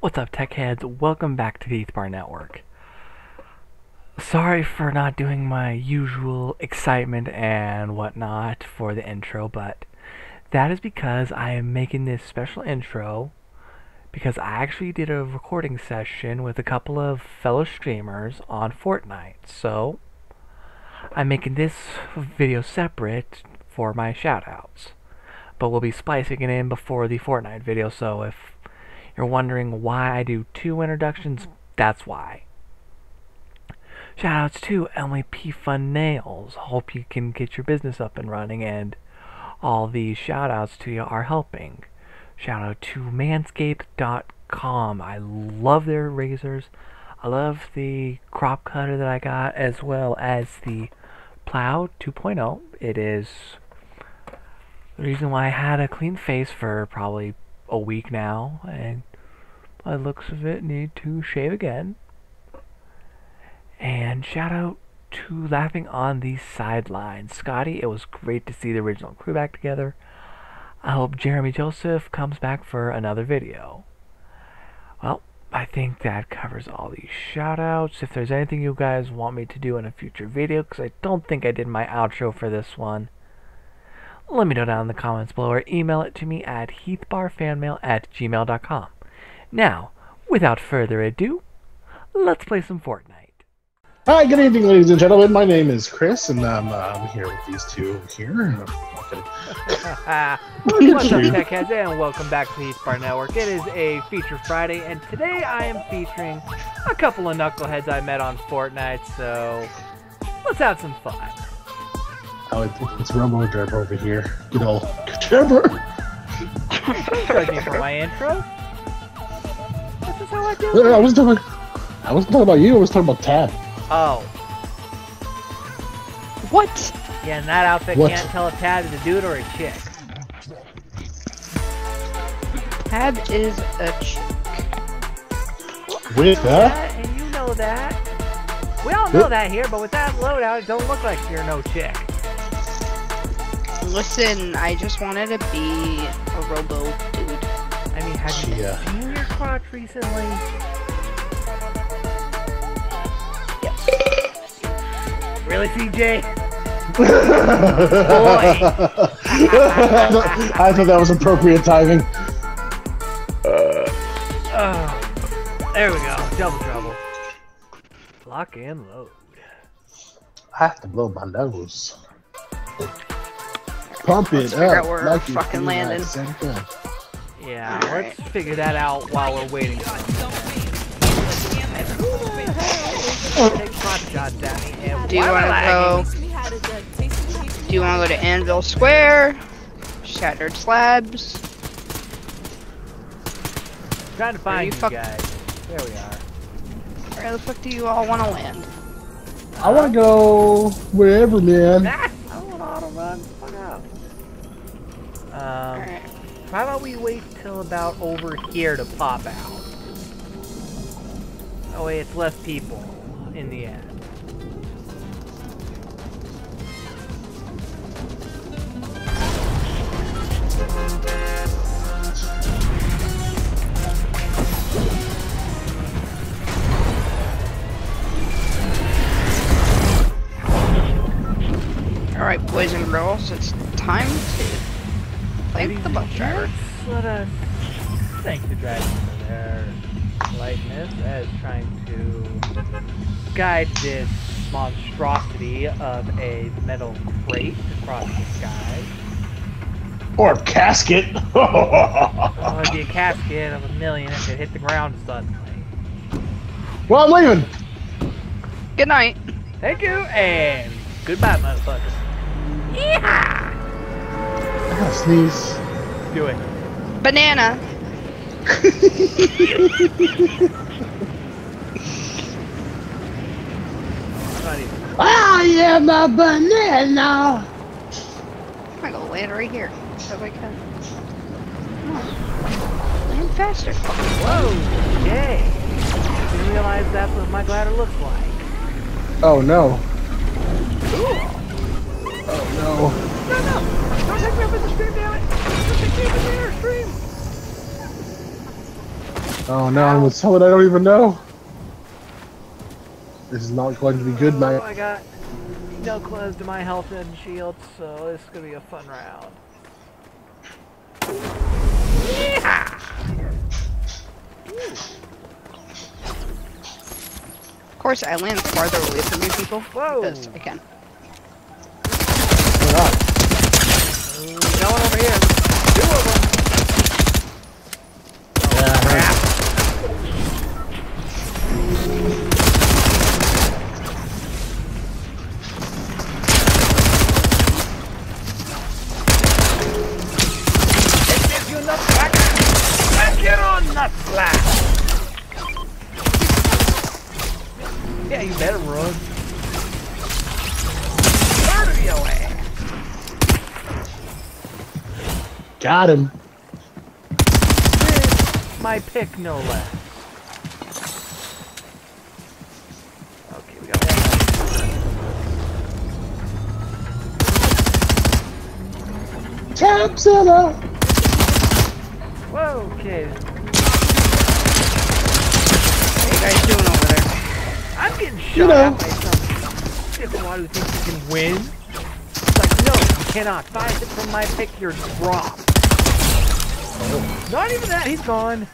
What's up, tech heads? Welcome back to the Heathbar Network. Sorry for not doing my usual excitement and whatnot for the intro, but that is because I am making this special intro because I actually did a recording session with a couple of fellow streamers on Fortnite. So, I'm making this video separate for my shoutouts. But we'll be splicing it in before the Fortnite video, so if you're wondering why I do two introductions, that's why. Shoutouts to Emily P. Fun Nails. Hope you can get your business up and running, and all these shoutouts to you are helping. Shoutout to manscaped.com. I love their razors. I love the crop cutter that I got, as well as the Plow 2.0. It is the reason why I had a clean face for probably a week now, and by the looks of it, need to shave again. And shout out to Laughing on the Sidelines. Scotty, it was great to see the original crew back together. I hope Jeremy Joseph comes back for another video. Well, I think that covers all these shoutouts. If there's anything you guys want me to do in a future video, because I don't think I did my outro for this one, let me know down in the comments below or email it to me at heathbarfanmail at gmail.com. Now, without further ado, let's play some Fortnite. Hi, good evening, ladies and gentlemen. My name is Chris, and um, uh, I'm here with these two here. What's up, tech heads, and welcome back to the Heathbar Network. It is a Feature Friday, and today I am featuring a couple of knuckleheads I met on Fortnite, so let's have some fun. Oh, it, it's Robo Derb over here. Good old Derber. Judge me for my intro. This is how I do I it. was talking. I wasn't talking about you. I was talking about Tab. Oh, What? yeah, and that outfit What? can't tell if Tad is a dude or a chick. Tab is a chick. With that, That, and you know that. We all know Yep. that here, but with that loadout, it don't look like you're no chick. Listen, I just wanted to be a robo dude. I mean, have you Yeah. Seen your crotch recently? Yes. Really, CJ? I thought that was appropriate timing. Oh, there we go. Double trouble. Lock and load. I have to blow my nose. Pump it Let's figure up. out where like we're you fucking do landing. That same thing. Yeah, Alright. let's figure that out while we're waiting. Take pot shots at me. And Do you want to go? Do you want to go to Anvil Square? Shattered Slabs? Trying to find you you guys. There we are. Where the fuck do you all want to land? I want to go wherever, man. I don't want to auto run. Fuck up. Um, Alright. How about we wait till about over here to pop out? Oh wait, it's less people in the end. Alright, boys and girls, it's time to thank the bus driver. gents, Let us thank the drivers for their politeness as trying to guide this monstrosity of a metal crate across the sky. Or casket. Oh, it'd be a casket of a million if it hit the ground suddenly. well, I'm leaving. Good night. Thank you, and goodbye, motherfucker. Yeehaw! I gotta sneeze. Do it. Banana. I am a banana. I'm gonna land right here. So I can. Oh. Land faster. Whoa! Yay! Didn't realize that's what my glider looks like. Oh no. Cool. Oh no. No, no! Don't take me up in the stream, damn it! Don't take me up in the airstream! Oh no, I'm with someone I don't even know. This is not going to be good, Oh, mate. I got no close to my health and shield, so this is gonna be a fun round. Of course, I land farther away from you people. Whoa. Because I can. Why not? Ooh, no one over here. Got him. With my pick, no less. Okay, we got one. Tapzilla! Whoa, okay. What are you guys doing over there? I'm getting shot You know. at by some dickwad who thinks he can win. It's like, no, you cannot. Find it from my pick, you're dropped. Not even that, he's gone.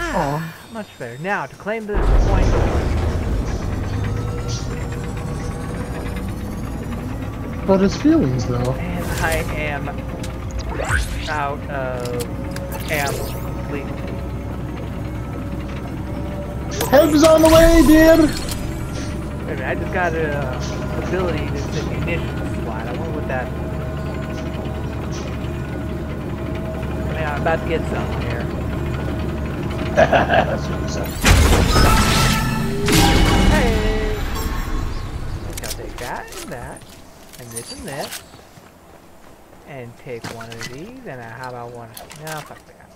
Ah, much better. Now, to claim this point, But his feelings, though. and I am out of ammo completely. is on the way, dude! Wait a minute, I just got a uh, ability to the munitions slot. I wonder what that. I'm about to get some here. That's what he said. Hey! I'll take that and that, and this and this, and take one of these, and uh, how about one? No, fuck that.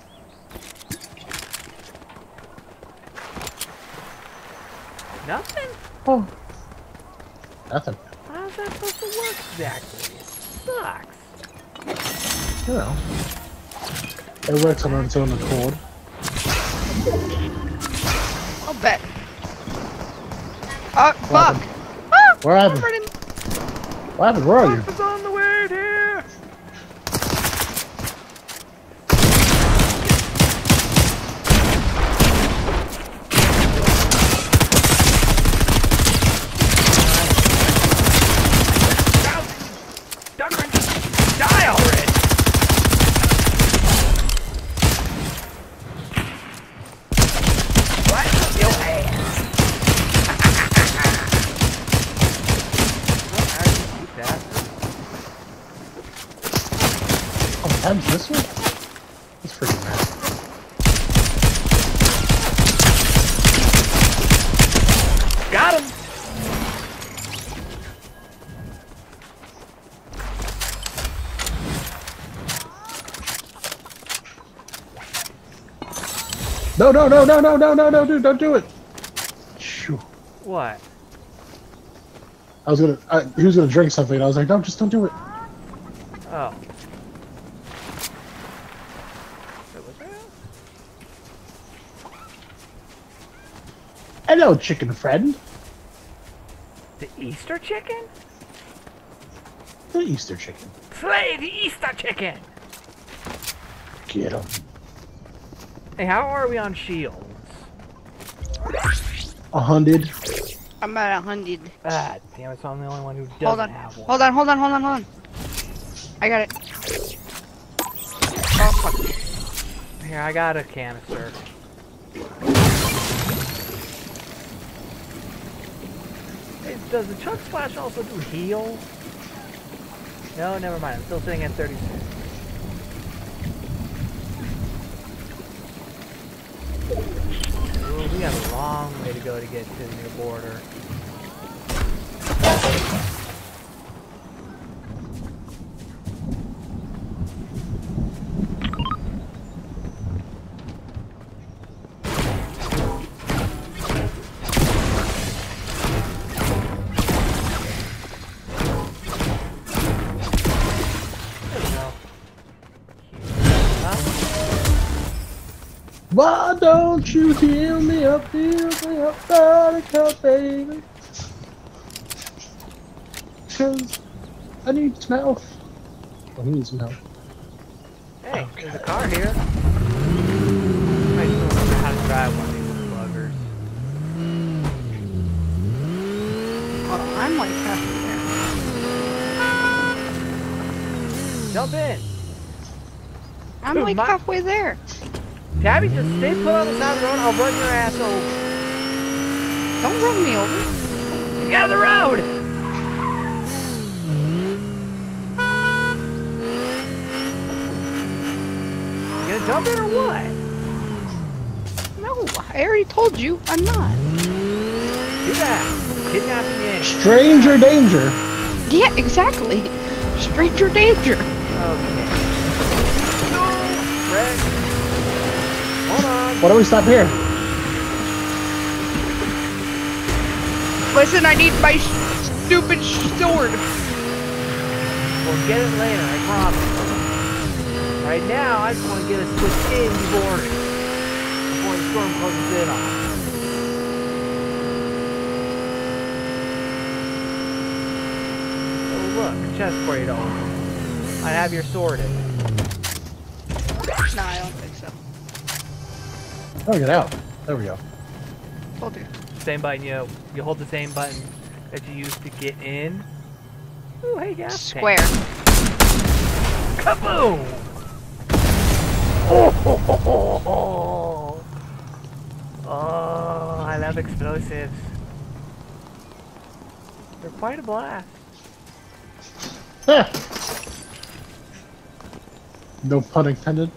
Nothing? Oh. Nothing. How's that supposed to work exactly? It sucks. You know. It works on its own accord. I'll bet. Oh, fuck! happened? Ah! Where happened? What happened? Where are you? It's on the way here! Ducker, die already! What? Your ass! Well, I already beat that. Oh, Tab's this way? That's freaking mad. Got him! No, no, no, no, no, no, no, no, dude, don't do it! Shoo. What? I was gonna, I, he was gonna drink something, and I was like, no, just don't do it. Oh. Wait, was that? Hello, chicken friend. The Easter chicken? The Easter chicken. Slay the Easter chicken! Get him. Hey, how are we on shields? A hundred. I'm at a hundred. Ah, damn it, so I'm the only one who doesn't Hold on. have one. Hold on, hold on, hold on, hold on. I got it. Oh, fuck. Here, I got a canister. Hey, does the chug splash also do heal? No, never mind. I'm still sitting at 36. Ooh, we got a long way to go to get to the new border. Why don't you heal me up, heal me up, buttercup, baby? Cause I need some help. I need some help. Hey, there's a car here. I just don't remember how to drive one of these little buggers. Well, I'm like halfway there. Jump in. I'm Dude, like my- halfway there. Tabby, just stay put on the side of the road. I'll run your ass over. Don't run me over. Get out of the road! You gonna jump in or what? No, I already told you I'm not. Do that. Kidnapping me. Stranger danger. Yeah, exactly. Stranger danger. Okay. No! Fred. Hold on. Why don't we stop here? Listen, I need my stupid sword. We'll get it later, I promise. Right now, I just want to get us within the border. Before the storm closes in on us. Oh look, chest plate on. I have your sword in it. Nah, I don't think so. Oh, get out. There we go. Told you. Same button, you you hold the same button that you used to get in. Ooh, hey, gas. Square. Kaboom! Oh, ho, ho, ho, ho. oh, I love explosives. They're quite a blast. Ah. No pun intended.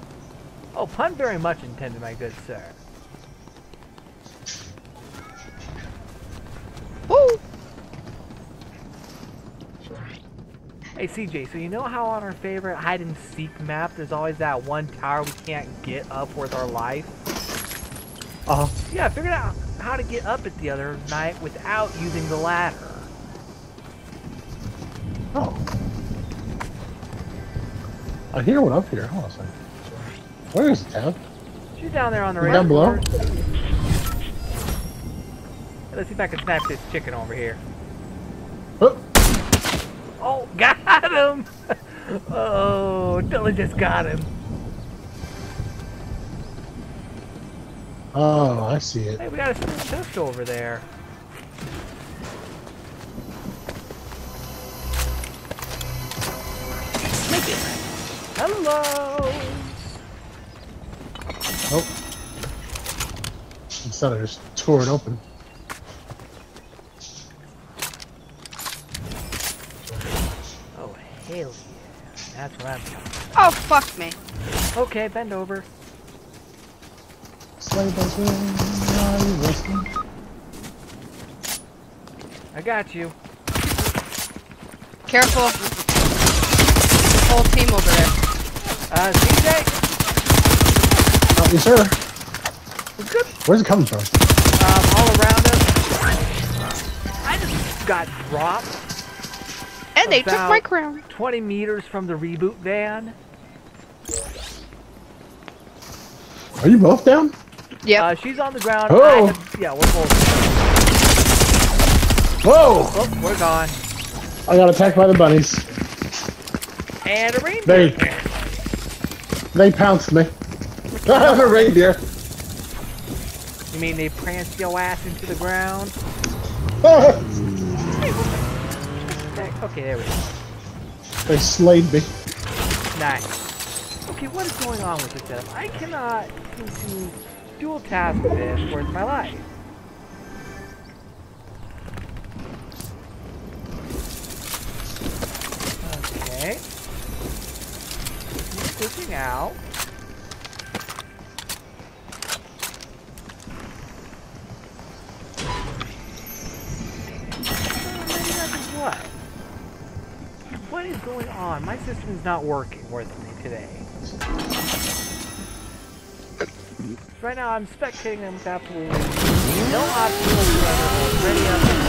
Oh, pun very much intended, my good sir. Woo! Hey CJ, so you know how on our favorite hide and seek map, there's always that one tower we can't get up worth our life? Uh, Yeah, I figured out how to get up it the other night without using the ladder. oh. I hear one up here. Hold on a second. Where is Tab? She's down there on the it down below? Let's see if I can snap this chicken over here. Oh, Oh, got him! oh, Dylan just got him. oh, I see it. Hey, we got a pistol over there. Hello! Oh. Instead, I just tore it open. Oh, hell yeah. That's what I'm talking Oh, fuck me. Okay, bend over. Sleigh bells ring, are you listening? I got you. Careful. Whole team over there. Uh, CJ? Oh, yes, sir. We're good. Where's it coming from? Um, all around us. I just got dropped And they took my crown. 20 meters from the reboot van. Are you both down? Yeah. Uh, she's on the ground. Oh. Have- yeah, we're both. Whoa! Oh, we're gone. I got attacked by the bunnies. And a reindeer. They they pounced me. the reindeer. You mean they pranced your ass into the ground? Okay, there we go. they slayed me. Nice. Okay, what is going on with this setup? I cannot seem to dual task this worth my life. Okay. Keep pushing out. On? My system is not working worth me today. Right now, I'm spectating them with absolutely no option whatsoever. Ready up and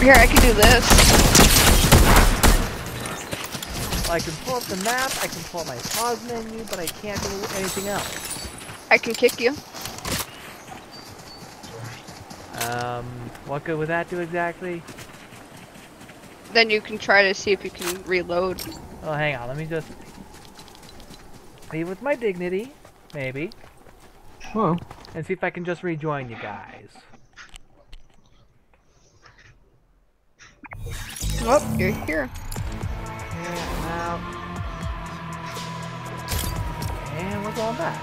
Here, I can do this. I can pull up the map, I can pull up my pause menu, but I can't do anything else. I can kick you. Um, what good would that do exactly? Then you can try to see if you can reload. Oh, hang on, let me just... Leave with my dignity, maybe, Oh, and see if I can just rejoin you guys. Oh, you're here. Out. And we're going back.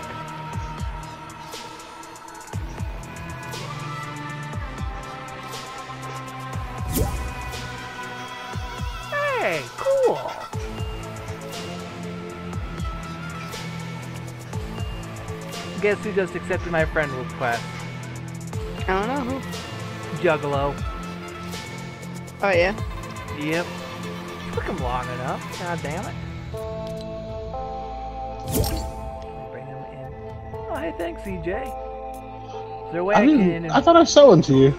Hey, cool. Guess who just accepted my friend request? I don't know who. Juggalo. Oh yeah. Yep. Took him long enough. God damn it. Bring him in. Oh, hey, thanks, CJ. Is there a way I, I can? didn't. I thought I sent one to you.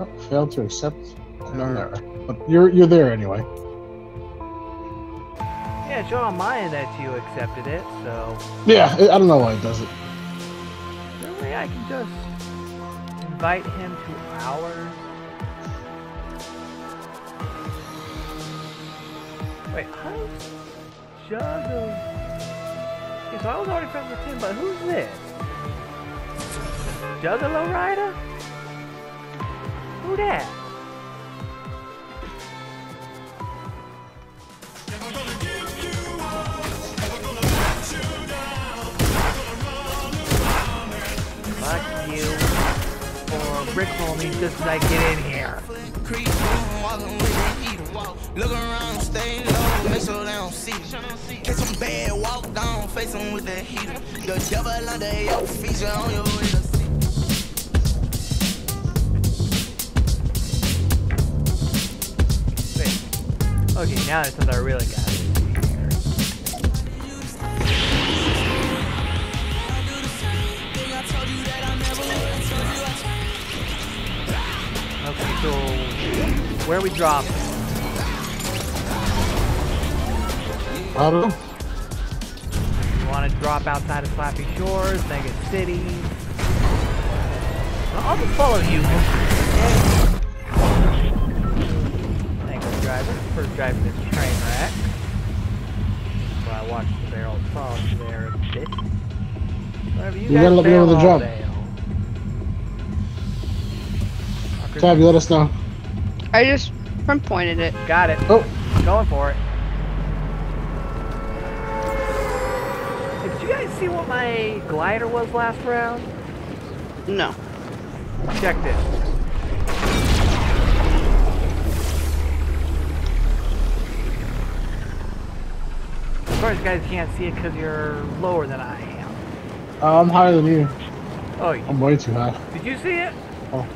Oh, failed to accept. No, no, but you're you're there anyway. Yeah, it showed on mine that you accepted it, so. Yeah, I I don't know why it does it. Is there a way I can just invite him to ours? Wait, how's Juggle? Okay, so I was already friends with him, but who's this? Juggalo Rider? Who that? Fuck you for rickroll me just as I get in here. Make sure they don't see you. Catch some bad, walk down, face them with that heater. The devil under your feet, you on your way to. Okay, now it's something I really got. Okay, so where we drop? I don't. You want to drop outside of Slappy Shores, Vegas City? I'll just follow you. Okay. Thanks, driver, for driving this train wreck. Well, I watched the barrel fall there a bit. Whatever you, You gotta let me know the I'll jump. bail. Fuckers, Tab, you let us know. I just front pointed it. Got it. Oh, Going for it. What my glider was last round? No. Check this. Of course, you guys can't see it because you're lower than I am. uh, I'm higher than you. Oh, you- I'm way too high. did you see it? Oh.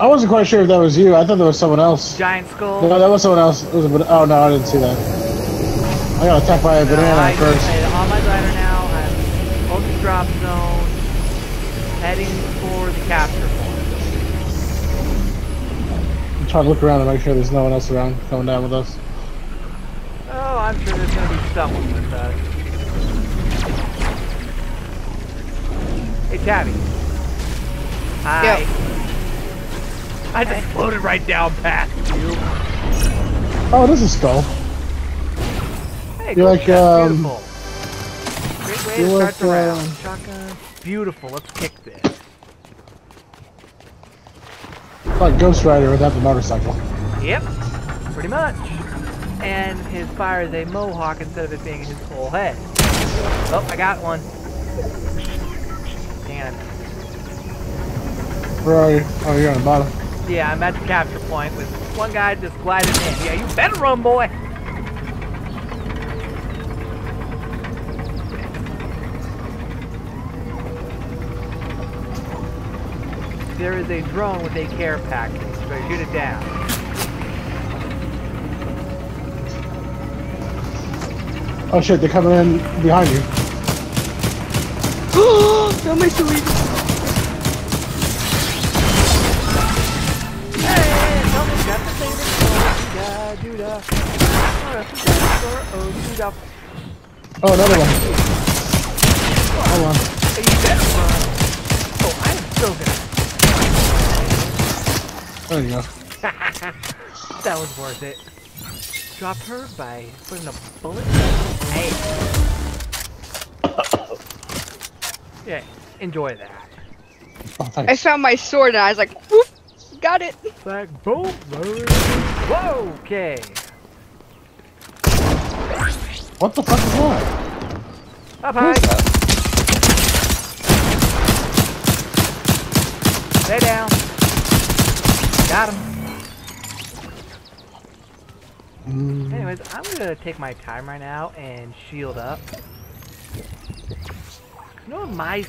I wasn't quite sure if that was you. I thought that was someone else. Giant skull. No, that was someone else. It was a, oh no, I didn't see that. I got attacked by a No, banana I first. I'm on my glider now. I'm ultra drop zone, heading for the capture point. I'm trying to look around and make sure there's no one else around coming down with us. Oh, I'm sure there's gonna be someone with us. Hey, Tabby. Hi. Yep. I just floated right down past you. Oh, this is skull. Hey, You're like, um, Beautiful. Great way to start like, the round. Shotgun. Beautiful. Let's kick this. Like Ghost Rider without the motorcycle. Yep. Pretty much. And his fire is a mohawk instead of it being his whole head. Oh, I got one. Damn it. Where are you? Oh, you're on the bottom. Yeah, I'm at the capture point with one guy just gliding in. Yeah, you better run, boy. there is a drone with a care package, so shoot it down. Oh shit, they're coming in behind you. Don't make the lead. Oh, another one. Hold on. There you go. That was worth it. Drop her by putting a bullet. Hey. yeah, enjoy that. Oh, I found my sword and I was like, whoop, got it. Like boom. Whoa. Okay. What the fuck is that? Up high. that? Stay down. Got him. Mm, Anyways, I'm gonna take my time right now and shield up. You know what, my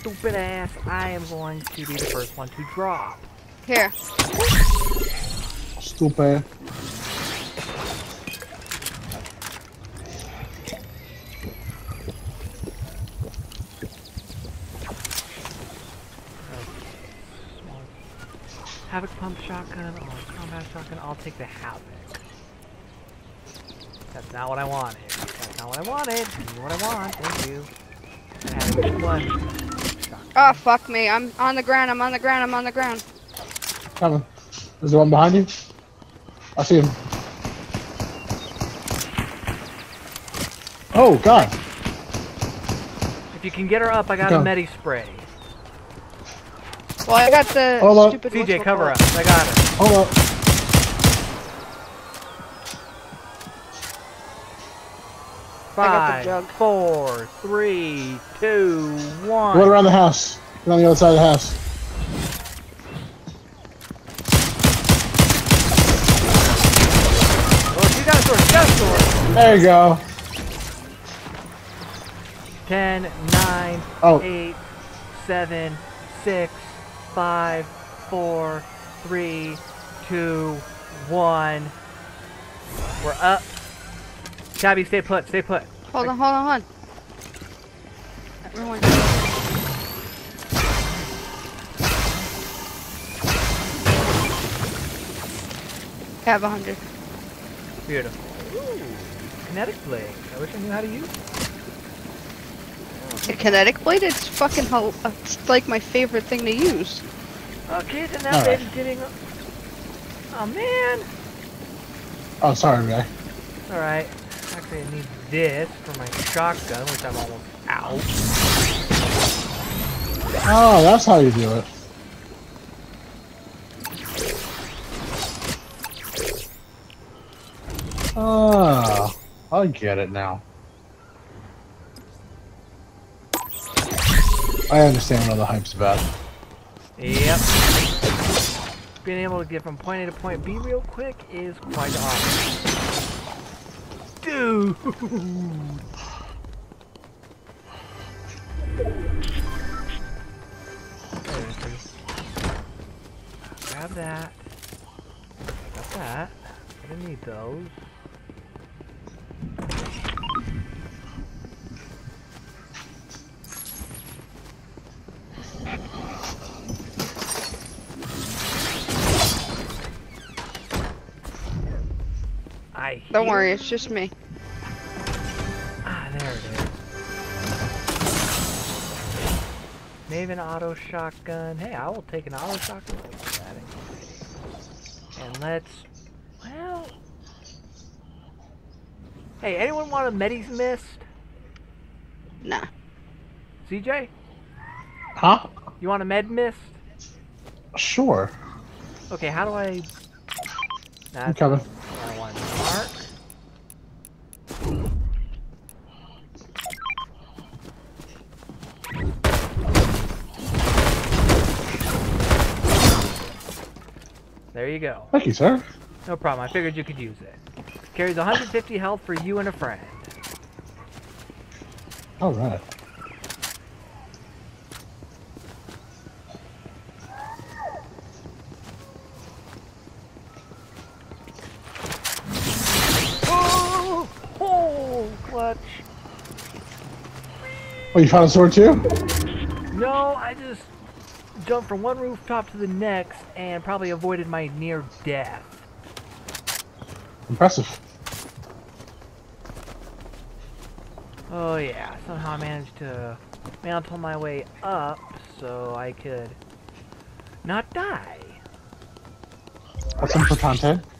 stupid ass, I am going to be the first one to drop. Here. Stupid. Havoc pump shotgun or combat shotgun, I'll take the Havoc. That's not what I wanted. That's not what I wanted. Give me what I want. Thank you. And Oh, fuck me. I'm on the ground. I'm on the ground. I'm on the ground. Coming. Is there one behind you? I see him. Oh, God. If you can get her up, I got Go. a medi spray. Well, I got the Hold up. stupid CJ, cover whatchamacallit. us. I got it. Hold up. I got the Five, jug. four, three, two, one. Go around the house. Get on the other side of the house. Oh, she got a sword. She got a sword. There you go. 10, 9, Oh. 8, 7, 6, 5, 4, 3, 2, 1. We're up. Tabby, stay put. Stay put. Hold on, hold on, hold on. Everyone. Have a hundred. Beautiful. Ooh, kinetic blade. I wish I knew how to use it. A kinetic blade? It's fucking hell. It's like my favorite thing to use. Okay, so that Alright. Dave's getting. Oh man. Oh, sorry, guy. Alright. Actually, I need this for my shotgun, which I'm almost out. Oh, that's how you do it. Oh, I get it now. I understand what all the hype's about. Yep. Being able to get from point A to point B real quick is quite awesome. Dude! Grab that. Got that. I didn't need those. I Don't hear- worry, it's just me. Ah, there it is. Maven auto shotgun. Hey, I will take an auto shotgun. Wait for that anyway. And let's. Well. Hey, anyone want a Medi's Mist? Nah. CJ? Huh? You want a Med Mist? Sure. Okay, how do I. I'm That's coming. what I want. Mark. There you go. Thank you, sir. No problem. I figured you could use it. Carries 150 health for you and a friend. All right. Oh! Oh! Clutch. Oh, you found a sword too? No, I just jumped from one rooftop to the next and probably avoided my near death. Impressive. Oh yeah, somehow I managed to mantle my way up so I could not die. That's importante. Aha,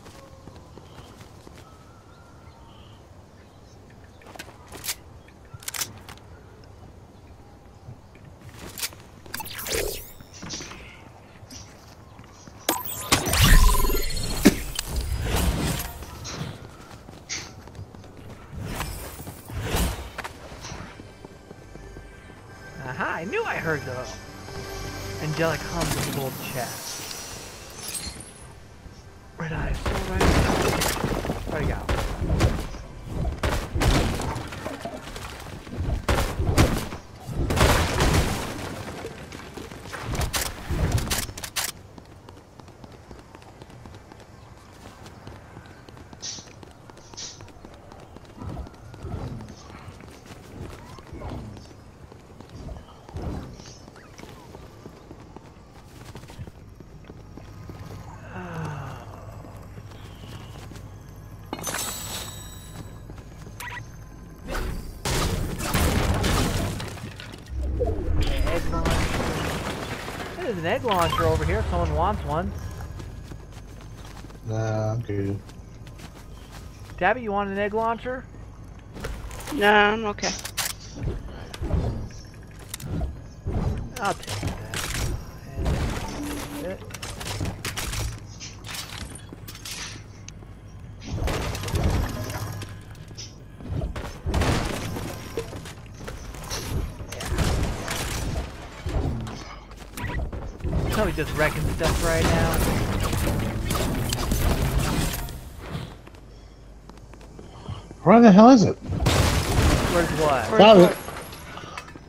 egg launcher over here if someone wants one. Nah, I'm good. Dabby, you want an egg launcher? Nah, I'm okay. Just wrecking stuff right now. Where the hell is it? Where's what? Found it.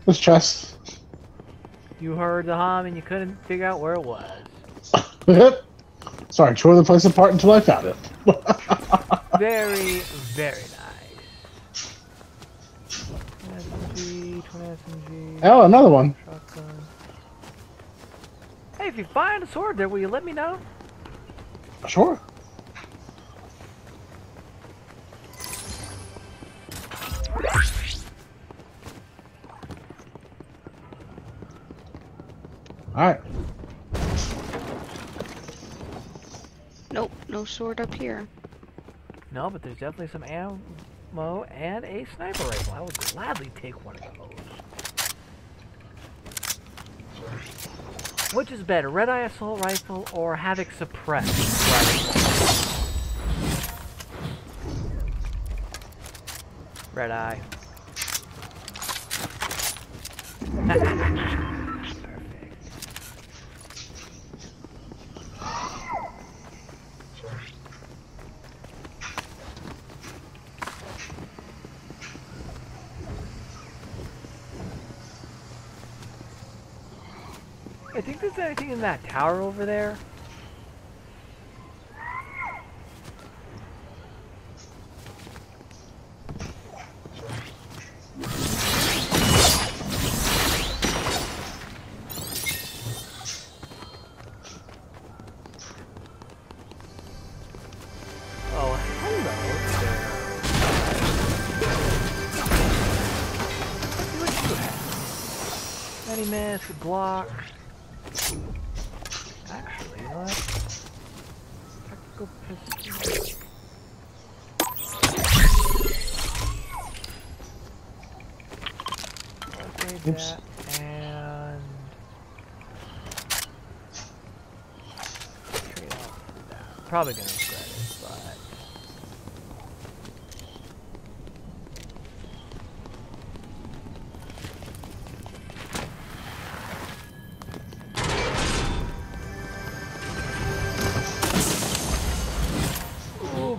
This chest. You heard the hum and you couldn't figure out where it was. Sorry, tore the place apart until I found it. Very, very nice. SMG, SMG. oh, another one. Shotgun. Hey, if you find a sword there, will you let me know? Sure. Alright. Nope, no sword up here. No, but there's definitely some ammo and a sniper rifle. I would gladly take one of those. Which is better, Red Eye Assault Rifle or Havoc Suppress Rifle? Red Eye. Perfect. I think there's anything in that tower over there. Probably gonna regret it, but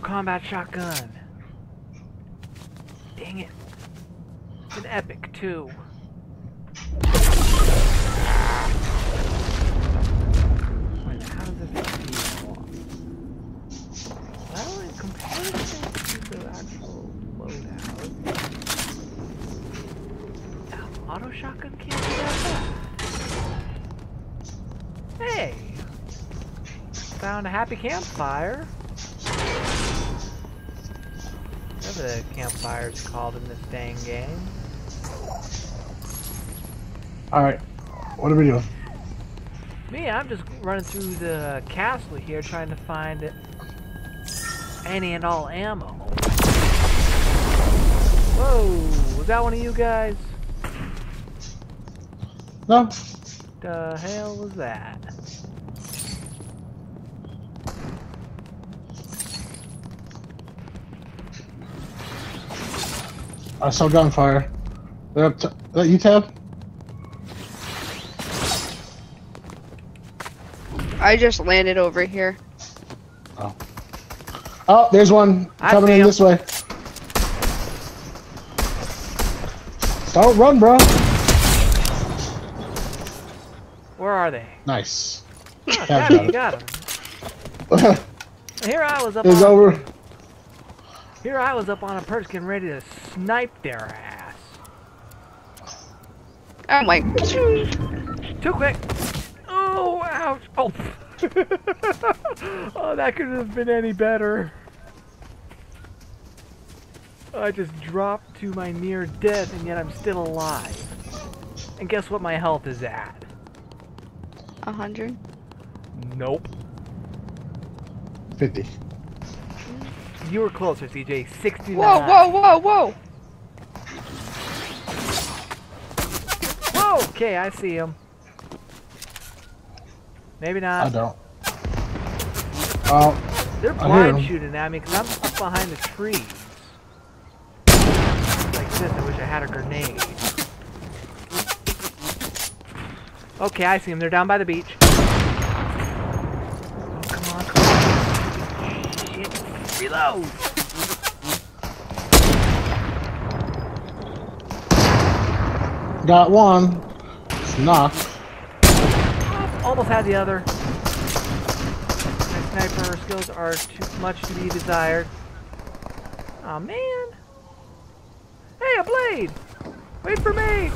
combat shotgun. Dang it. It's an epic too. Hey! Found a happy campfire. Whatever the campfire's called in this dang game. Alright. What are we doing? Me, I'm just running through the castle here trying to find any and all ammo. Whoa, was that one of you guys? No? The hell was that? I saw gunfire. They're up to, that you, Tab? I just landed over here. Oh, Oh, there's one I coming see in this way. Don't run, bro. Where are they? Nice. Oh, got you it. got him. Here I was up it's on, over. Here I was up on a perch getting ready to snipe their ass. Oh my. Too quick. Oh, ouch. Oh. oh, that couldn't have been any better. I just dropped to my near death and yet I'm still alive. And guess what my health is at? A hundred. Nope. 50. You were closer, CJ. 69. Whoa, whoa, whoa, whoa! Whoa! Okay, I see him. Maybe not. I don't. Oh, They're blind shooting at me because I'm up behind the trees. Like this, I wish I had a grenade. Okay, I see them. They're down by the beach. Oh, come on, come on. Shit. Reload! got one. It's knocked. Almost had the other. My sniper skills are too much to be desired. Aw, man. Hey, a blade! Wait for me!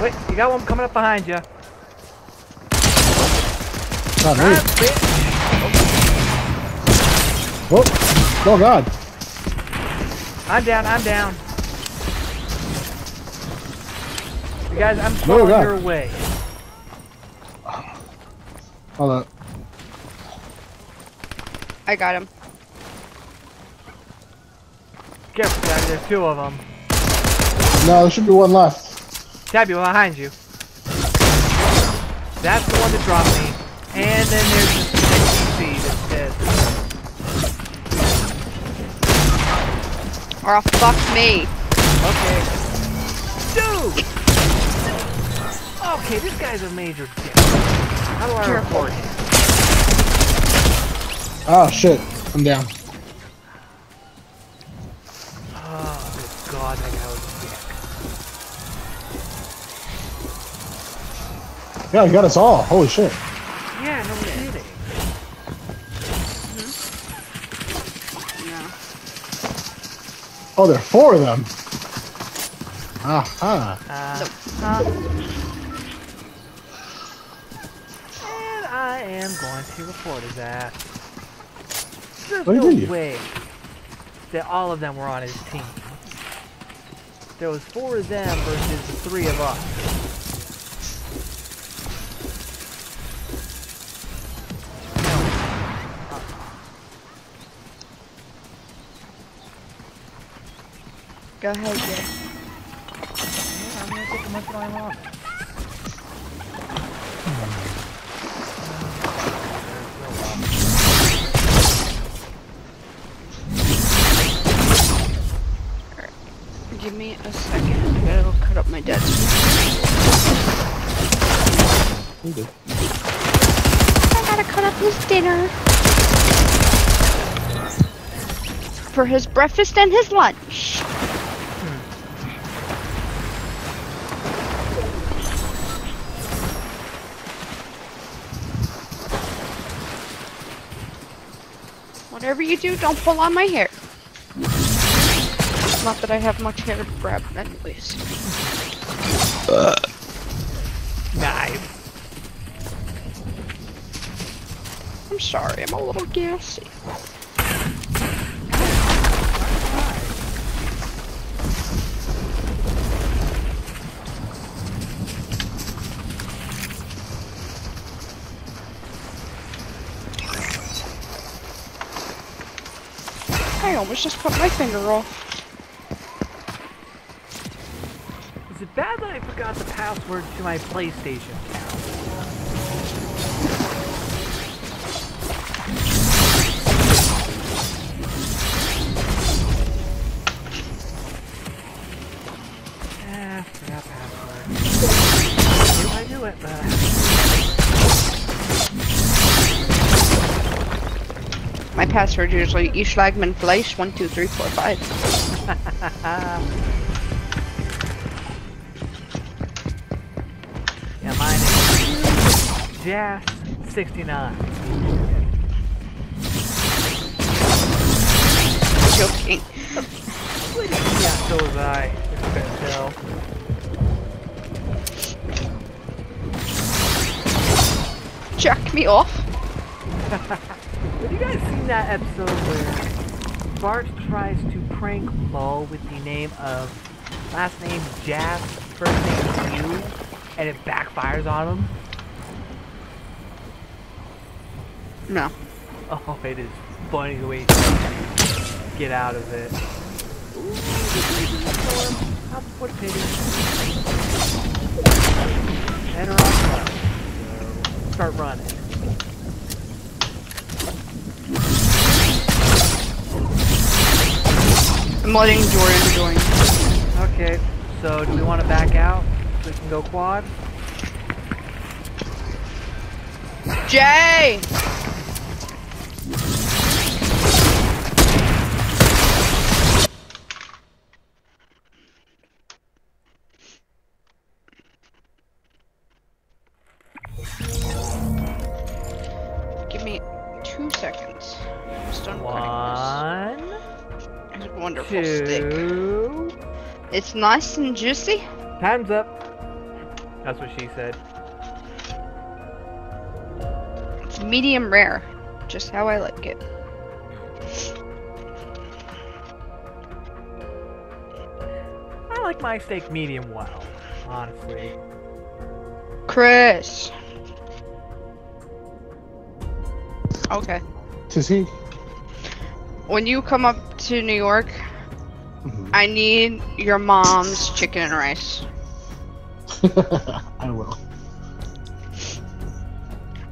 Wait, you got one coming up behind you. Not me. Bitch. Whoop. Oh, God. I'm down, I'm down. You guys, I'm Oh, following God. your way. Hold up. I got him. Careful, Tabby, there's two of them. No, there should be one left. Tabby, behind you. That's the one that dropped me. And then there's Or fuck me. Okay. Dude! Okay, this guy's a major dick. How do I Careful. report him? Oh, shit. I'm down. Oh, good god, that guy was a dick. Yeah, you got us all. Holy shit. Yeah, no kidding. Yeah. Oh, there are four of them. Aha. Uh, huh. And I am going to report his ass. There's What no way that all of them were on his team. There was four of them versus the three of us. Go ahead, Jay. Yeah, I'm gonna take as much as I want. Give me a second. I gotta go cut up my good. I gotta cut up his dinner. For his breakfast and his lunch. Whatever you do, don't pull on my hair. Not that I have much hair to grab anyways. Nice. I'm sorry, I'm a little gassy. Almost just put my finger off. Is it bad that I forgot the password to my PlayStation password usually Fleisch two three four five. yeah, mine is Jas69. Joking. Yeah, so was I. If you couldn't tell. Jack me off. Have you guys that episode where Bart tries to prank Moe with the name of last name Jass, first name Hugh, and it backfires on him? No. Oh, it is funny the way he get out of it. Ooh, he's in the storm. How what pity. Better off run. So, start running. I'm letting Jordan join. Okay, so do we want to back out so we can go quad? Jay! It's nice and juicy. Time's up. That's what she said. It's medium rare. Just how I like it. I like my steak medium well, honestly. Chris. Okay. To see. When you come up to New York, Mhm. I need your mom's chicken and rice. I will.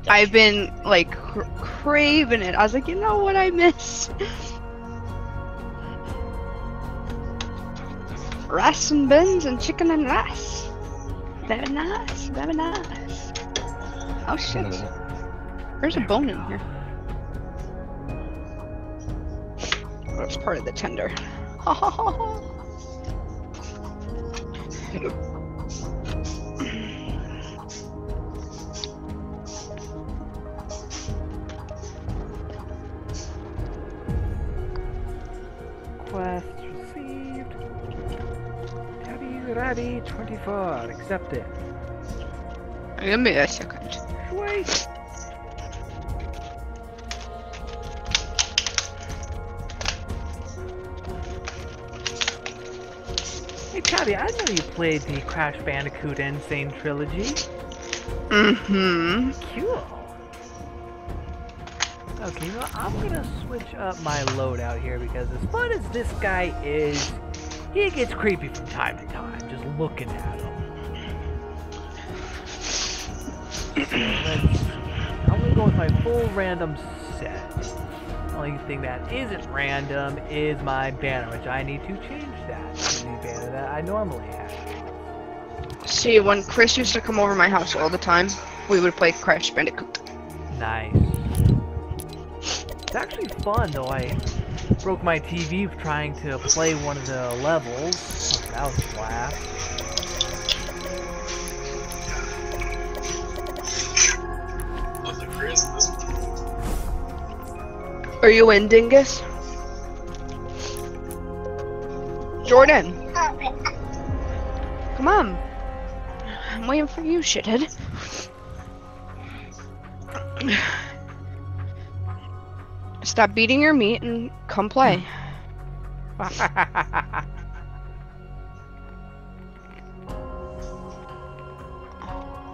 I've been like cr- craving it. I was like, you know what I miss? rice and beans and chicken and rice. Very nice, very nice. Oh shit. There's a bone in here. That's part of the tender. Quest received. Tabby Raddy 24. Accepted. Give me a second. Wait. Tabby, I know you played the Crash Bandicoot N. Sane Trilogy. Mm-hmm. Cool. Okay, what? I'm gonna switch up my loadout here because as fun as this guy is, he gets creepy from time to time, just looking at him. So I'm gonna go with my full random set. The only thing that isn't random is my banner, which I need to change that to the banner that I normally have. See, when Chris used to come over my house all the time, we would play Crash Bandicoot. Nice. It's actually fun, though. I broke my TV trying to play one of the levels. That was a blast. Are you in, Dingus? Jordan! Come on! I'm waiting for you, shithead. Stop beating your meat and come play.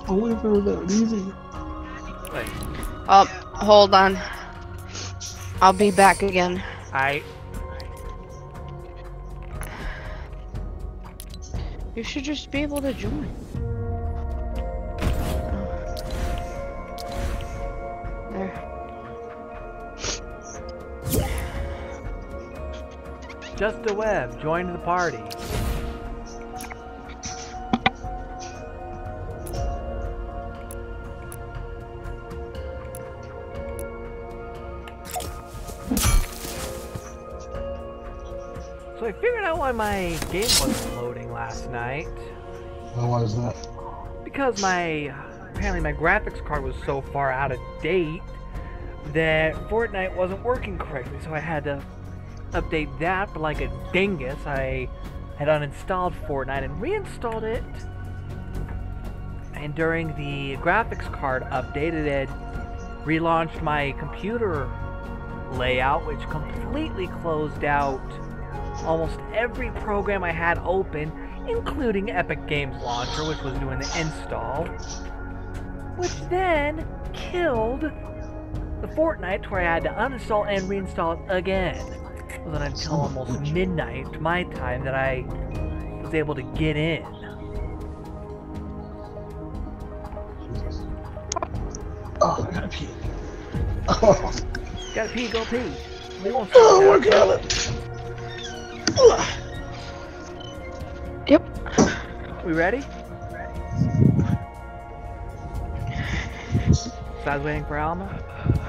Only if it were that easy. Wait, Oh, hold on. I'll be back again. I. You should just be able to join. There. Just a web, join the party. So I figured out why my game wasn't last night. Why is that? Because my apparently my graphics card was so far out of date that Fortnite wasn't working correctly, so I had to update that, but like a dingus, I had uninstalled Fortnite and reinstalled it. And during the graphics card update, it had relaunched my computer layout, which completely closed out almost every program I had open, including Epic Games Launcher, which was doing the install. Which then killed the Fortnite where I had to uninstall and reinstall it again. It wasn't until almost midnight my time that I was able to get in. Oh, I gotta pee. Oh, Gotta pee, go pee. We won't oh my stop We ready? Was waiting for Alma.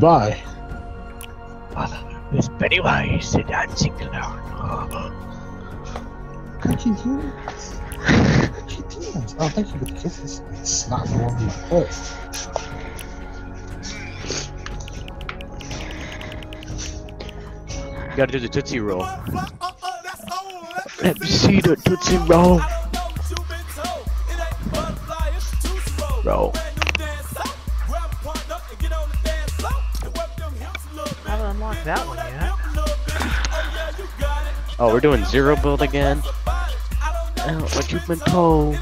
Goodbye. It's Pennywise the dancing clown. How'd you do it? How'd you do it? I don't think you could kiss this snot all over my foot. You gotta do the Tootsie Roll. Let me see the Tootsie Roll. Roll. Oh, we're doing zero build again. Oh, what you've been told.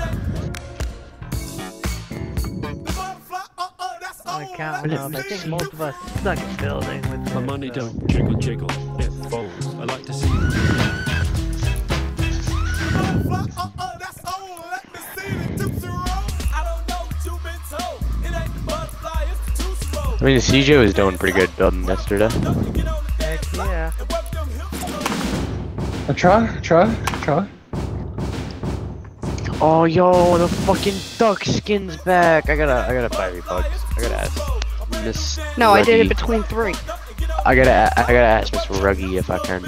On account of, I think most of us suck at building with My money so- don't jiggle jiggle, it folds. I like to see I mean, CJ was doing pretty good building yesterday. Heck yeah. I try, try, try. Oh, yo, the fucking duck skin's back. I gotta, I gotta buy bucks. I gotta ask Miss. No, I did it between three. I gotta, a- I gotta ask Miss Ruggy if I can.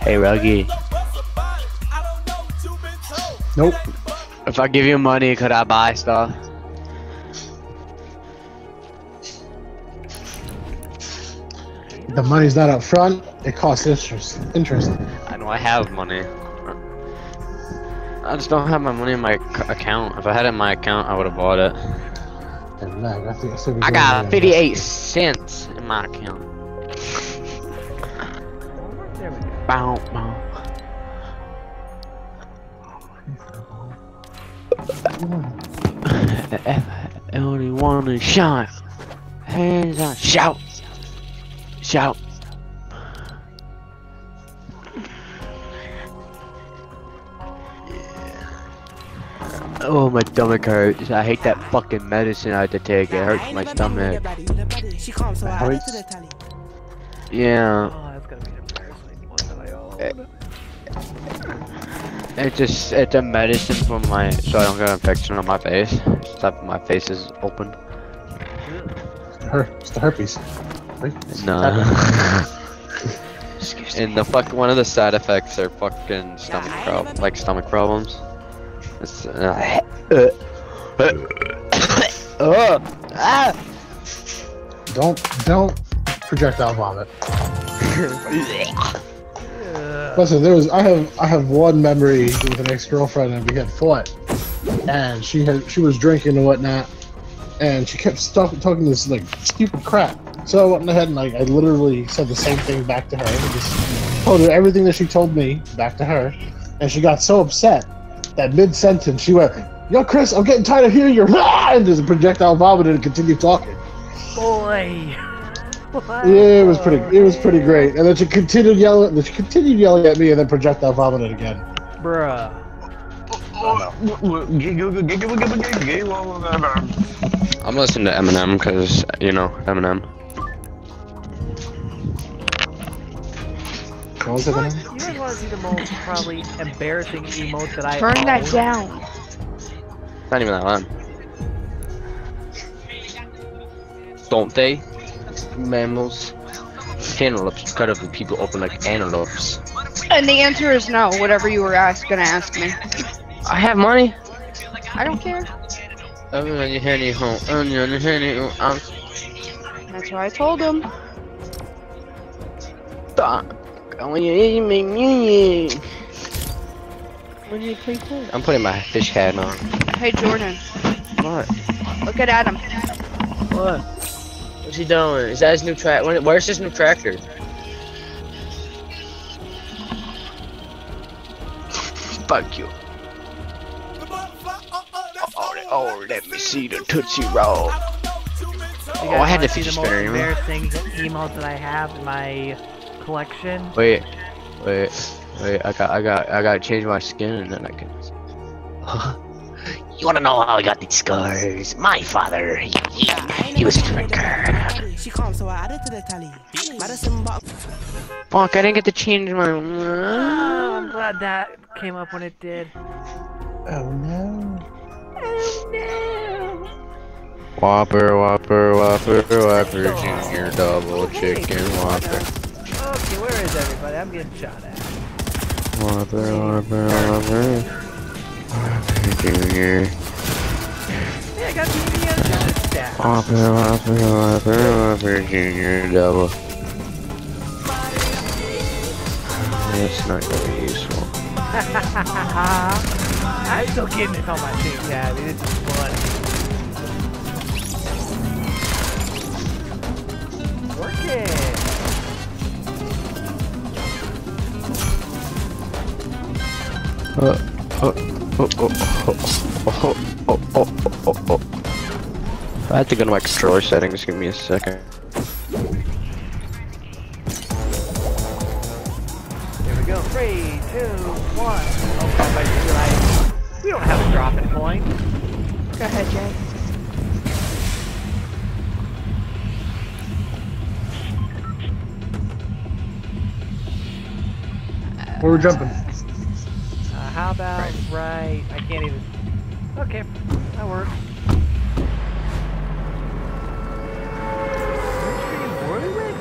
Hey, Ruggy, Nope. if I give you money, could I buy stuff? The money's not up front. It costs interest. Interest. I know I have money. I just don't have my money in my account. If I had it in my account, I would have bought it. And. I think I I got 58 cents in my account. There we go. Bow, bow. I only wanna shout, hands on, shout, shout. Oh, my stomach hurts. I hate that fucking medicine I had to take. It hurts my stomach. Hurts. Yeah. Oh, that's gonna be embarrassing. What did I own? It's just it's a medicine for my so I don't get an infection on my face. Stop my face is open. Her, it's the herpes. Right? No. and the fuck one of the side effects are fucking stomach problems, like stomach problems. It's uh, uh, ah. Don't, don't projectile vomit. Listen, there was I have I have one memory with an ex girlfriend and we had fought, and she had she was drinking and whatnot, and she kept stuff, talking this like stupid crap. So I went ahead and like I literally said the same thing back to her. And just told her everything that she told me back to her, and she got so upset that mid sentence she went, "Yo, Chris, I'm getting tired of hearing your," and there's a projectile vomited and continued talking. Boy. Yeah, it was pretty. It was pretty great. And then she continued yelling. Then she continued yelling at me, and then projectile vomited again. Bruh. I'm listening to Eminem because you know Eminem. What was it again? You guys want to see the most probably embarrassing emote that I Turn that down. It's not even that one. Don't they? Mammals. Cantaloupes cut up and people open like antelopes. And the answer is no. Whatever you were ask, gonna ask me. I have money. I don't care. Everyone you hear me home. Everyone you hear me home. I'm That's what I told him. stuck. When you eat me music. When you play that? I'm putting my fish hat on. Hey Jordan, What? look at Adam. What? What's he doing? Is that his new track? Where's his new tractor? Fuck you. Oh, oh, let me see the Tootsie Roll. Oh, I had wanna the see fidget the most spinner. you know? embarrassing emotes that I have in my collection. Wait, wait, wait. I got, I got, I got to change my skin and then I can. you wanna know how I got these scars? My father, he, he, he was a drinker. She come, so I added to the tally. Fuck, I didn't get to change my. Oh, I'm glad that came up when it did. Oh no. Oh no! Whopper, Whopper, Whopper, Whopper, Junior, Double Chicken Whopper. Okay, where is everybody? I'm getting shot at. All up there, all up there, all up Yeah, I got the Indiana Jones staff. All up there, Junior. Double. That's not gonna be useful. I'm still getting it on my team, Gabby. This is fun. I had to go to my controller settings, give me a second. Here we go. Three, two, one. Oh, somebody realized we don't have a dropping point. Go ahead, Jay. Where we jumping? How about right. I can't even. Okay, that works.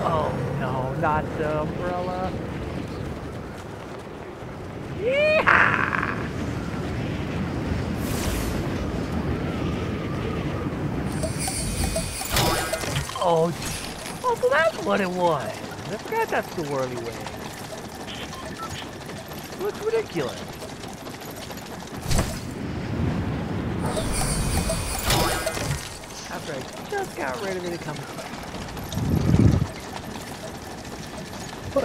Oh no, not the umbrella. Yeehaw! Oh, oh, so that's what it was. I forgot that's the whirly wind. Looks ridiculous. I just got rid of it, it comes.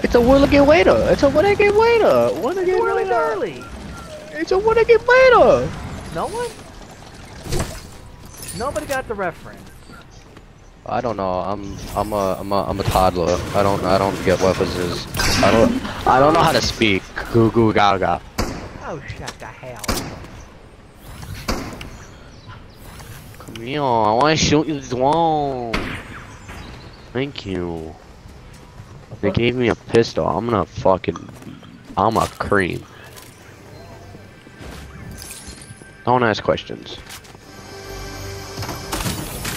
It's a Whirligate waiter. It's a Whirligate waiter. It's Whirligate really waiter. It's a Whirligate waiter. No one? Nobody got the reference. I don't know. I'm I'm a I'm a I'm a toddler. I don't I don't get what this is. I don't I don't know how to speak. Goo goo gaga. Oh, shut the hell. Come here. I want to shoot you this wall. Thank you. They gave me a pistol. I'm gonna fucking. I'm a cream. Don't ask questions.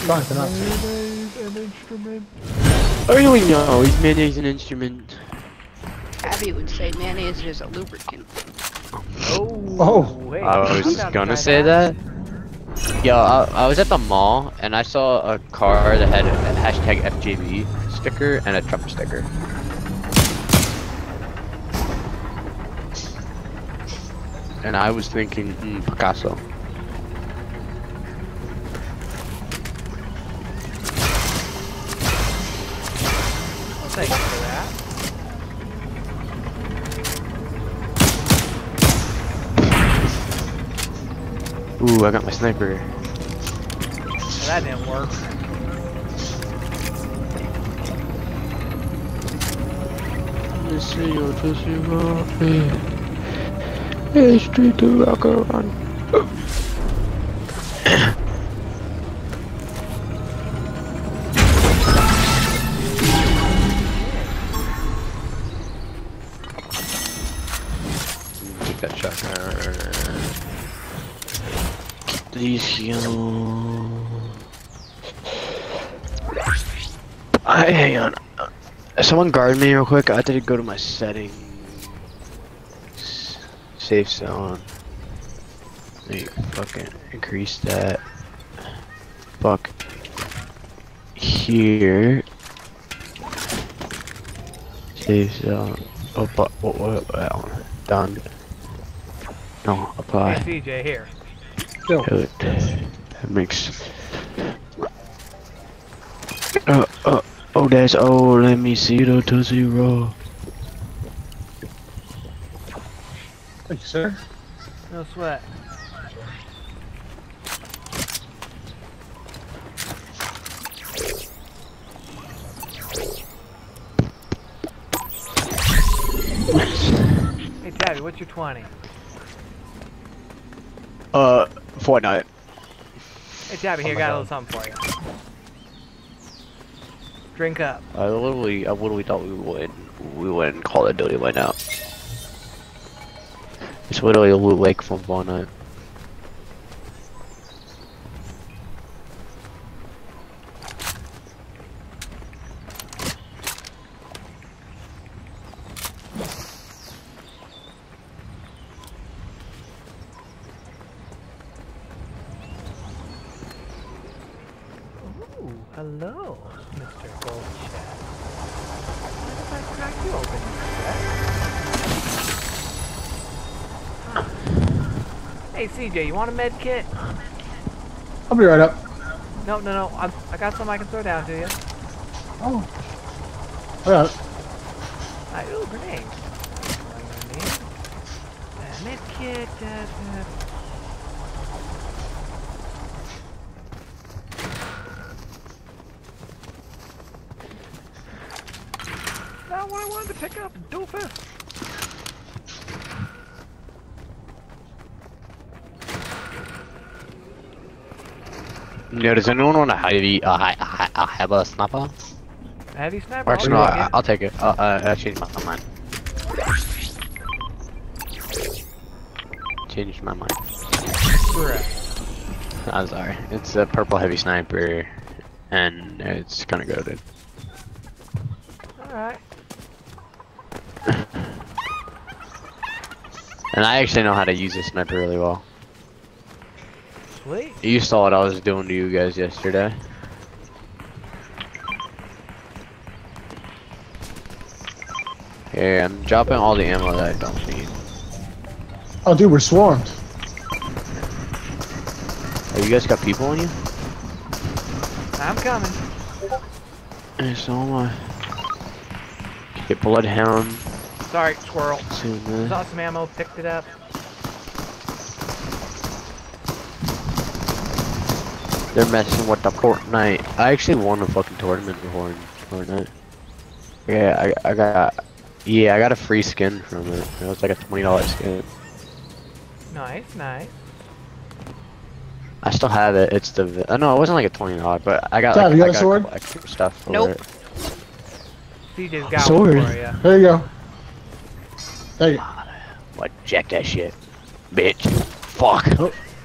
Trying to an instrument. Oh, you know, he's mayonnaise an instrument. Abby would say mayonnaise is a lubricant. Oh, Oh. hey, I was down gonna try say that. Yo, I, I was at the mall and I saw a car that had a hashtag FJB sticker and a Trump sticker. And I was thinking, mm, Picasso. Ooh, I got my sniper. Well, that didn't work. Let's see your Tootsie Roll. Hey, street to rock around. Someone guard me real quick. I had to go to my settings. Safe zone. Let me fucking increase that. Fuck. Here. Safe zone. Oh, but what? What? what done. No, apply. Hey, CJ, here. Yo, Do it. That makes. Uh, uh, oh, that's. Oh, let me see the Tootsie Roll. thank you, sir. No sweat. Hey, Tabby, what's your 20? Uh, Fortnite. Hey, Tabby, here, my got a little something for you. Drink up. I literally, I literally thought we would, we wouldn't call it Duty right now. It's literally a loot lake from Fortnite. Ooh, hello, Mr. Goldchat. Mind if I crack you open, Mr. Hey, CJ, you want a med kit? I'll be right up. No, no, no. I'm, I got some I can throw down to you. Oh. I got it. Ooh, grenade. What do I need? Uh, med kit. Uh, uh, Not what I wanted to pick up, doofus. Yeah, does anyone want a heavy, uh, hi, hi, uh, have a sniper? A heavy sniper. Or I'll actually, no, take I, it. I'll take it. Uh, uh, I changed my mind. changed my mind. Correct. I'm sorry. It's a purple heavy sniper, and it's kind of goaded. Alright. And I actually know how to use this sniper really well. Sweet. You saw what I was doing to you guys yesterday. Here, I'm dropping all the ammo that I don't need. Oh, dude, we're swarmed. Oh, you guys got people on you? I'm coming. And so am I. Get Bloodhound Sorry, squirrel. soon then. Saw some ammo, picked it up. They're messing with the Fortnite. I actually won a fucking tournament before in Fortnite. Yeah, I, I got, yeah, I got a free skin from it. It was like a twenty dollar skin. Nice, nice. I still have it. It's the, vi- uh, no, it wasn't like a twenty dollar, but I got Tab, like, you got I a got sword? couple extra stuff for Nope. it. CJ's got Sword. one for you. There you go. There you go. Like, jack that shit, bitch. Fuck.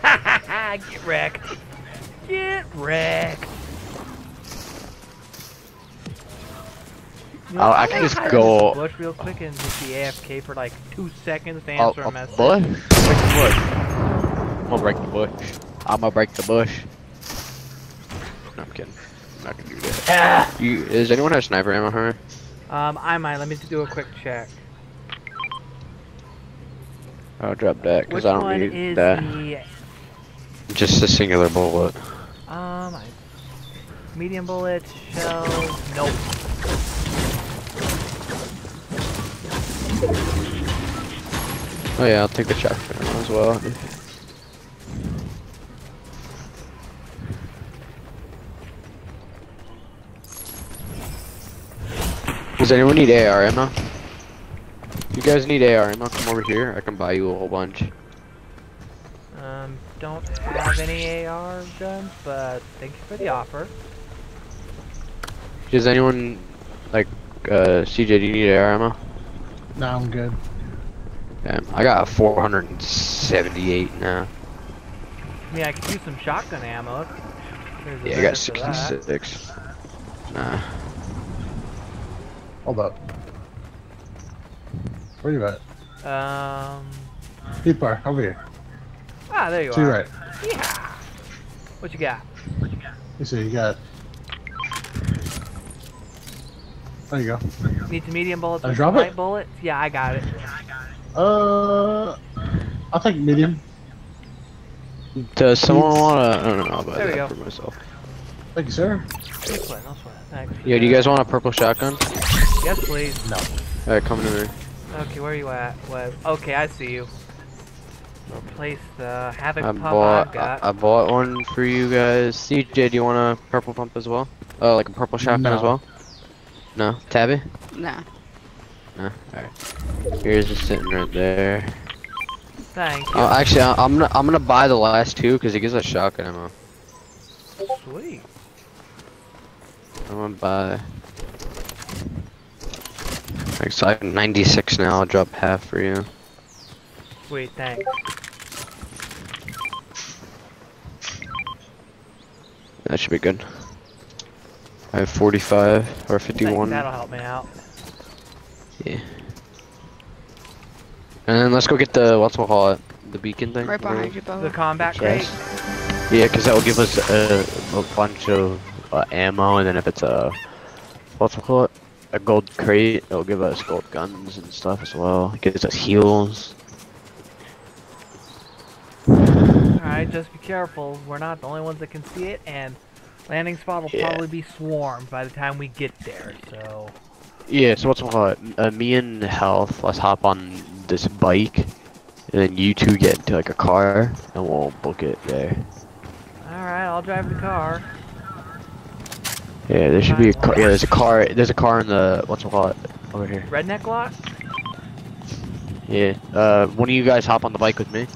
Get wrecked. Get wrecked. You Oh, I can just go- Bush real quick and just be AFK for like two seconds to Oh, answer a a message. bush? Break the bush. I'm gonna break the bush. I'm gonna break the bush. No, I'm kidding. I'm not gonna do that. You, does anyone have sniper ammo, huh? Um, I might. Let me do a quick check. I'll drop that because I don't need that. the Just a singular bullet. Um I, medium bullet shell? Nope. Oh yeah, I'll take the shotgun as well. Does anyone need AR ammo? You guys need AR ammo, come over here. I can buy you a whole bunch. Um, don't have any AR guns, but thank you for the offer. Does anyone like uh, CJ? Do you need AR ammo? No, I'm good. Yeah, I got 478 now. I mean, I could use some shotgun ammo. There's Yeah, I got vendor for that. 66. Nah. Hold up. Where you at? Um, Deep bar, over here. Ah, there you To are. your right. Yeah. What you got? What you got? You see, you got. There you go. Need some medium bullets Uh, and drop some it? light bullets? Yeah, I got it. Yeah, I got it. Uh, I'll take medium. Does someone wanna? I don't know about There we that go. for myself. Thank you, sir. No sweat, no sweat. Thanks. Yo, do you guys want a purple shotgun? Yes, please. No. Alright, come to me. Okay, where are you at? What? Okay, I see you. Replace the Havoc I Pump I've bought. I. I bought one for you guys. CJ, do you want a purple pump as well? Oh, like a purple shotgun as well? No, Tabby. Nah. No. Alright. Here's just sitting right there. Thank uh, you. Oh, actually, I, I'm gonna I'm gonna buy the last two because it gives us shotgun ammo. Sweet. I'm gonna buy. Like, so I have 96 now. I'll drop half for you. Sweet, thanks. That should be good. I have 45 or 51. That'll help me out. Yeah. And then let's go get the what's we'll call it, the beacon thing. Right behind you, The combat crate? Yes. Yeah, because that will give us a, a bunch of uh, ammo, and then if it's a what's we'll call it, a gold crate, it'll give us gold guns and stuff as well. It gives us heals. Alright, just be careful. We're not the only ones that can see it, and landing spot will Yeah. probably be swarmed by the time we get there, so... Yeah, so what's it? Uh, me and Health, let's hop on this bike, and then you two get into like a car, and we'll book it there. Alright, I'll drive the car. Yeah, there should be a car. Yeah, there's a car. There's a car in the what's it called over here. Redneck lot? Yeah. Uh, one of you guys hop on the bike with me.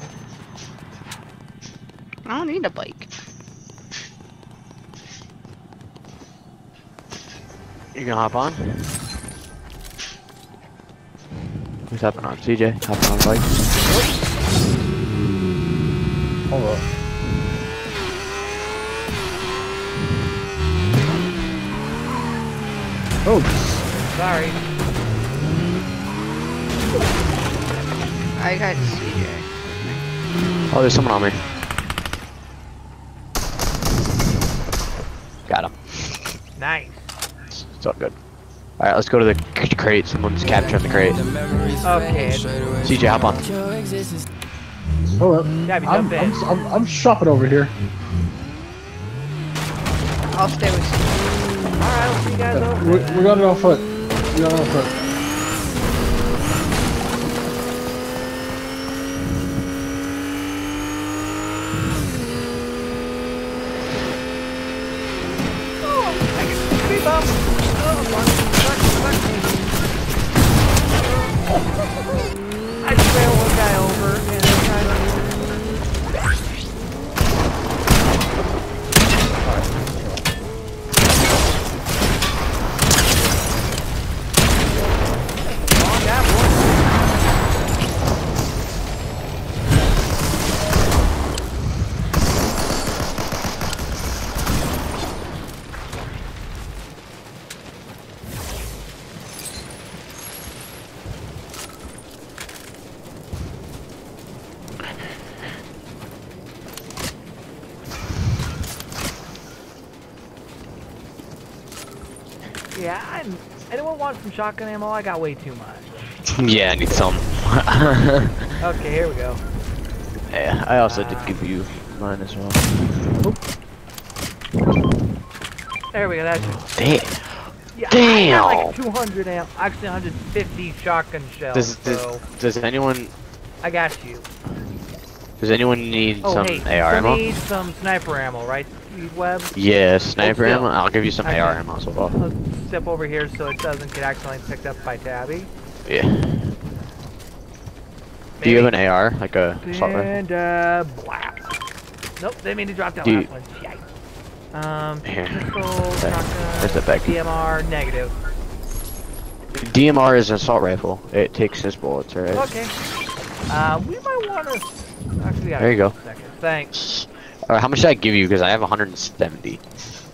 I don't need a bike. You gonna hop on? Who's hopping on? CJ, hopping on the bike. Hold up. Oh, Sorry. I got CJ. Oh, there's someone on me. Got him. Nice. It's, it's all good. Alright, let's go to the crate. Someone's capturing the crate. Okay. CJ, hop on. hold up. Yeah, I'm. I'm, I'm, I'm shopping over here. I'll stay with you. Alright, I'll see you guys over We, there. we got it on foot. We got it on foot. Shotgun ammo? I got way too much. Yeah, I need some. Okay, here we go. yeah, I also did give you mine as well. There we go, that's Damn. Yeah, I got like 200 ammo, actually 150 shotgun shells, Does, does, so does anyone I got you. does anyone need Oh, some hey, AR ammo? need some sniper ammo, right, Webb? Yeah, sniper still. ammo. I'll give you some Okay. AR ammo as well. Let's step over here so it doesn't get accidentally picked up by Tabby. Yeah. Do you have an AR, like a assault rifle? And, uh, blah. Nope, they made me drop that Do you- last one. Yikes. Um, Here. pistol, There's the back. DMR, negative. DMR is an assault rifle. It takes his bullets, right? Okay. Uh, we might want to... Actually, There you go. Second. Thanks. Alright, how much did I give you? Because I have 170.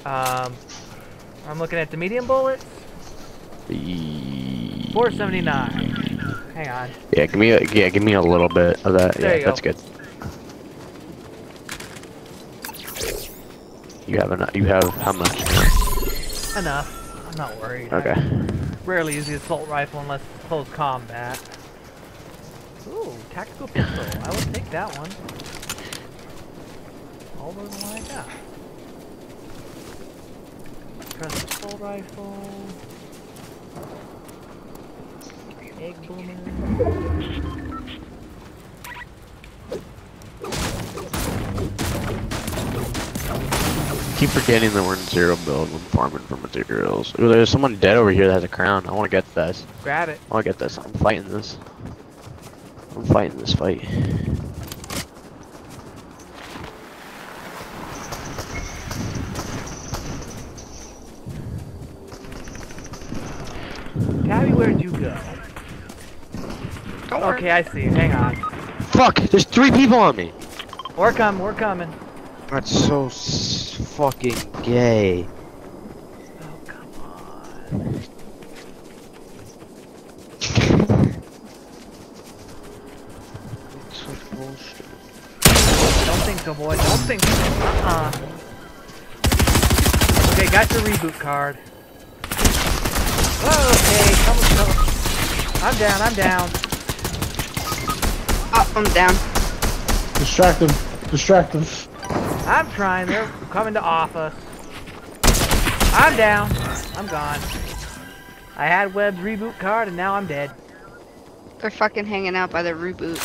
Um, I'm looking at the medium bullets. 479. Hang on. Yeah, give me a, yeah, give me a little bit of that. There yeah, you go. that's good. You have enough. You have how much? Enough. I'm not worried. Okay. I rarely use the assault rifle unless it's close combat. Ooh, tactical pistol. I will take that one. Over the one I got. Trust assault rifle. Egg boomer. Keep forgetting that we're in zero build when farming for materials. Ooh, there's someone dead over here that has a crown. I want to get this. Grab it. I want to get this. I'm fighting this. I'm fighting this fight. Tabby, where'd you go? Okay, I see. Hang on. Fuck! There's three people on me. We're coming. We're coming. That's so s fucking gay. Oh, come on. Such bullshit. Don't think so, boy. Don't think so. Uh-uh. Okay, got your reboot card. Okay, come come. I'm down, I'm down. Oh, I'm down. Distract them. Distract them. I'm trying. They're coming to off us. I'm down. I'm gone. I had Webb's reboot card and now I'm dead. They're fucking hanging out by the reboot.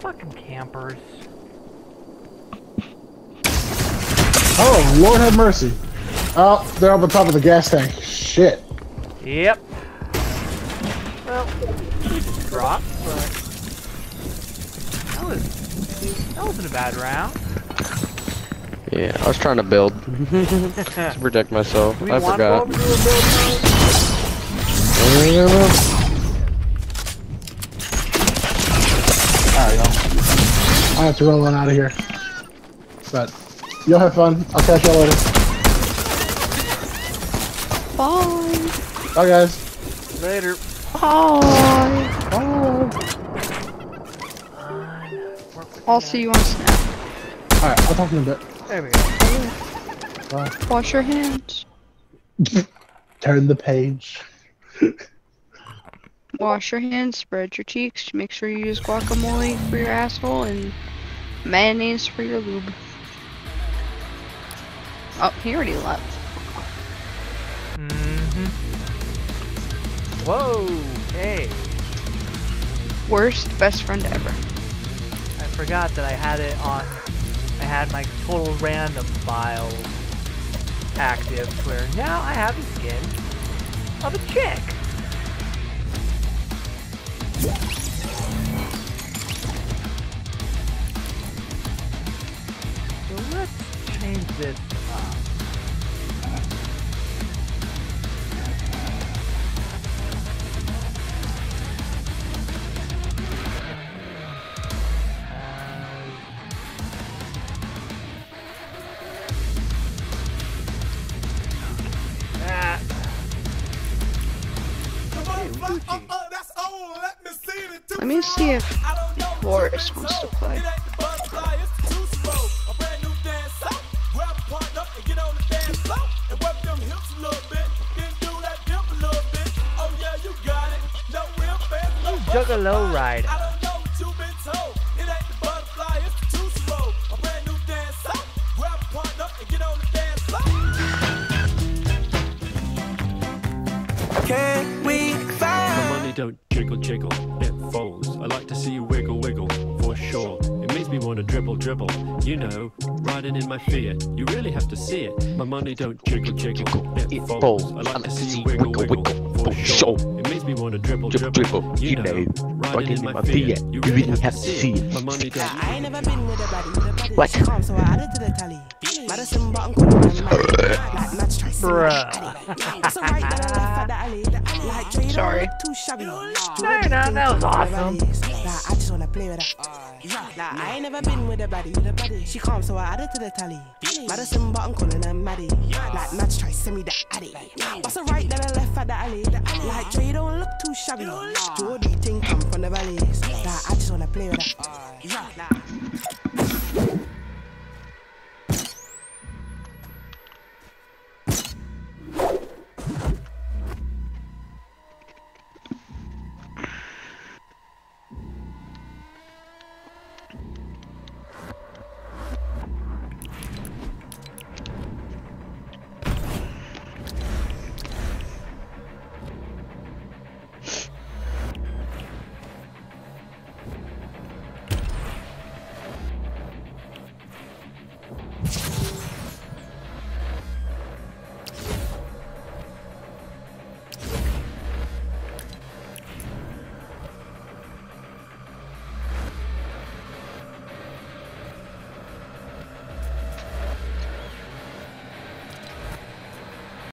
Fucking campers. Oh, Lord have mercy. Oh, they're up on top of the gas tank. Shit. Yep. Well, drop, but that was that wasn't a bad round. Yeah, I was trying to build to protect myself. We I want to go forgot. over to a? Alright, y'all. I have to roll on out of here. But y'all have fun. I'll catch y'all later. Bye. Bye, guys. Later. Bye. Bye. I'll see you on Snap. All right, I'll talk to you in a bit. There we go. Bye. Wash your hands. Turn the page. Wash your hands. Spread your cheeks. Make sure you use guacamole for your asshole and mayonnaise for your lube. Oh, he already left. Mm-hmm. Whoa. Hey. Worst best friend ever. I forgot that I had it on. I had my total random file active, where now I have the skin of a chick. So let's change this Let me see if Boris wants to play. Juggalo ride. Can we My find? money don't jiggle jiggle, dribble dribble. You know, riding in my Fiat. You really have to see it. My money don't jiggle jiggle, it, It folds. folds. I like to see you wiggle wiggle, for sure. It makes me wanna dribble Dribble, dribble. dribble. You You know, know, riding in my Fiat. You really have to see it. My money don't. I ain't never been with a body, with a. What? Calm, so I added to the tally. Madison button calling them mad. Like match try see Bruh. addy. That's that I left at the alley. Like Dre, don't Sorry. too shabby. No, no, that was awesome. I just wanna play with that. Like, I ain't never been with a body, with a body. She calm, so I added to the tally. Madison button calling them maddie. Like match try send me the addy. That's alright that I left at the alley. Like Dre, don't look too shabby. Jordy thing come from the valleys. Like, I just wanna play with that.